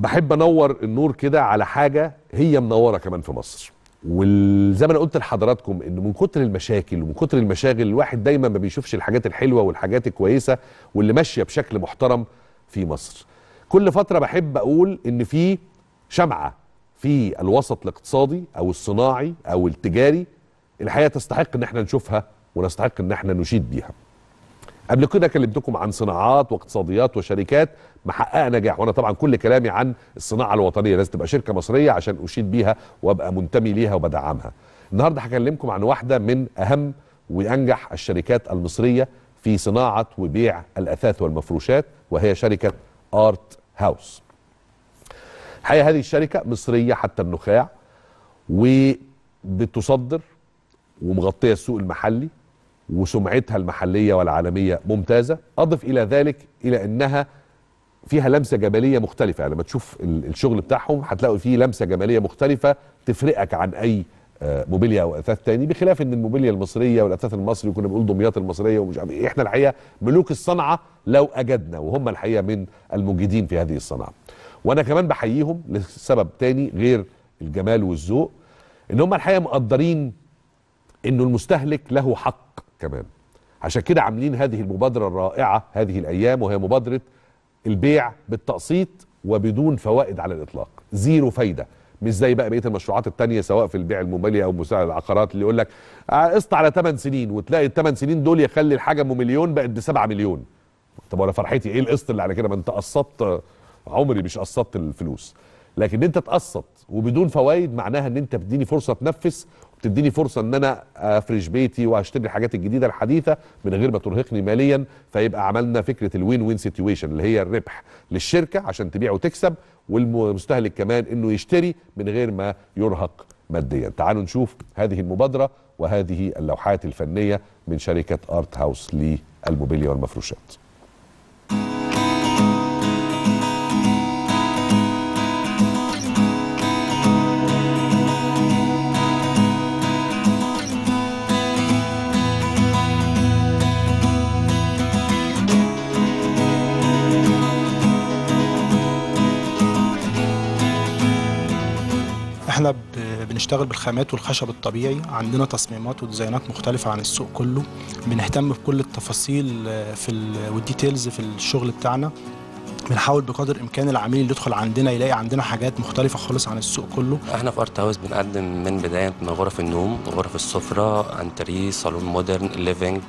بحب انور النور كده على حاجة هي منورة كمان في مصر. وزي ما أنا قلت لحضراتكم انه من كتر المشاكل ومن كتر المشاغل الواحد دايما ما بيشوفش الحاجات الحلوة والحاجات الكويسة واللي ماشية بشكل محترم في مصر. كل فترة بحب أقول إن في شمعة في الوسط الاقتصادي أو الصناعي أو التجاري الحقيقة تستحق إن إحنا نشوفها ونستحق إن إحنا نشيد بيها. قبل كده كلمتكم عن صناعات واقتصاديات وشركات محققة نجاح وأنا طبعا كل كلامي عن الصناعة الوطنية. لازم تبقى شركة مصرية عشان أشيد بيها وأبقى منتمي ليها وبدعمها. النهارده هكلمكم عن واحدة من أهم وأنجح الشركات المصرية في صناعة وبيع الأثاث والمفروشات وهي شركة آرت هاوس. الحقيقة هذه الشركة مصرية حتى النخاع وبتصدر ومغطية السوق المحلي وسمعتها المحلية والعالمية ممتازة. أضف إلى ذلك إلى إنها فيها لمسة جمالية مختلفة. يعني لما تشوف ال- الشغل بتاعهم هتلاقوا فيه لمسة جمالية مختلفة تفرقك عن أي آه، موبيليا أو أثاث تاني بخلاف إن الموبيليا المصرية والأثاث المصري كنا بنقول دمياط المصرية ومش عارف إيه. إحنا الحقيقة ملوك الصنعة لو أجدنا وهم الحقيقة من المجيدين في هذه الصنعه وأنا كمان بحييهم لسبب تاني غير الجمال والذوق إن هم الحقيقة مقدرين إنه المستهلك له حق. كمان. عشان كده عاملين هذه المبادرة الرائعة هذه الأيام وهي مبادرة البيع بالتقسيط وبدون فوائد على الإطلاق. زيرو فايدة. مش زي بقى بقية المشروعات التانية سواء في البيع الموبيلي أو مساعد العقارات اللي يقول لك آه، قسط على 8 سنين وتلاقي ال 8 سنين دول يخلي الحاجة أم مليون بقت ب 7 مليون. طب وأنا فرحتي إيه القسط اللي على كده؟ ما أنت قسطت عمري مش قسطت الفلوس. لكن انت تقسط وبدون فوائد معناها ان انت بتديني فرصة اتنفس وبتديني فرصة ان أنا افرش بيتي واشتري الحاجات الجديدة الحديثة من غير ما ترهقني ماليا فيبقى عملنا فكرة ال win-win situation اللي هي الربح للشركة عشان تبيع وتكسب والمستهلك كمان انه يشتري من غير ما يرهق ماديا. تعالوا نشوف هذه المبادرة وهذه اللوحات الفنية من شركة Art House للموبيليا والمفروشات. إحنا بنشتغل بالخامات والخشب الطبيعي عندنا تصميمات و design ات مختلفة عن السوق كله. بنهتم بكل التفاصيل آه، في ال- وال details في الشغل بتاعنا. بنحاول بقدر الإمكان العميل اللي يدخل عندنا يلاقي عندنا حاجات مختلفة خالص عن السوق كله. إحنا في Art House بنقدم من بداية من غرف النوم غرف السفرة انتريه صالون modern living